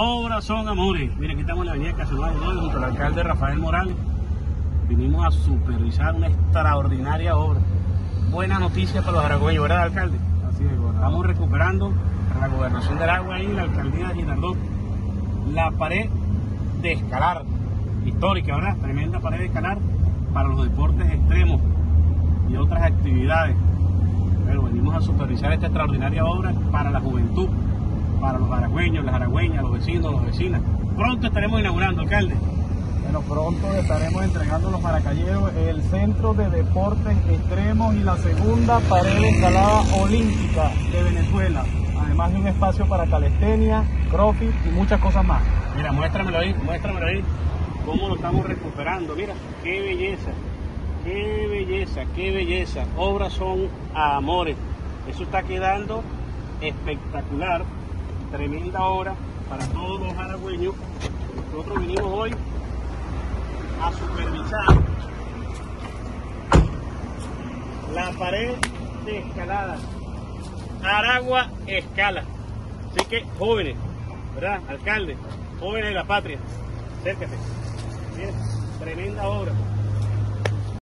Obras son amores. Miren, aquí estamos en la avenida Casanova junto al alcalde Rafael Morales. Vinimos a supervisar una extraordinaria obra. Buena noticia para los aragüeños, ¿verdad, alcalde? Así es, gobernador. Estamos recuperando para la gobernación del agua y la alcaldía de Girardot la pared de escalar, histórica, ¿verdad? Tremenda pared de escalar para los deportes extremos y otras actividades. Pero venimos a supervisar esta extraordinaria obra para la juventud, para los aragüeños, las aragüeñas, los vecinos, las vecinas. Pronto estaremos inaugurando, alcalde. Bueno, pronto estaremos entregando los maracayeros el Centro de Deportes Extremos y la segunda pared de escalada olímpica de Venezuela. Además de un espacio para calistenia, crossfit y muchas cosas más. Mira, muéstramelo ahí, muéstramelo ahí, cómo lo estamos recuperando. Mira, qué belleza, qué belleza, qué belleza. Obras son amores. Eso está quedando espectacular. Tremenda obra para todos los aragüeños. Nosotros vinimos hoy a supervisar la pared de escalada. Aragua Escala. Así que jóvenes, ¿verdad? Alcalde, jóvenes de la patria. Miren, tremenda obra.